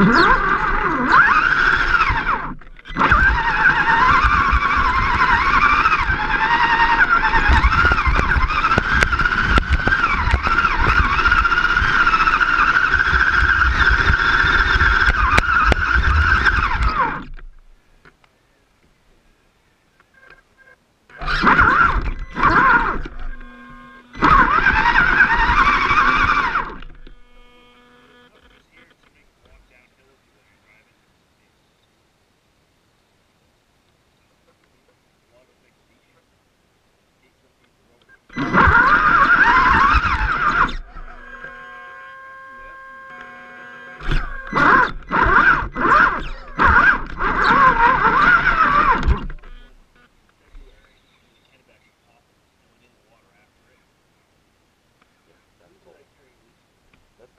Huh?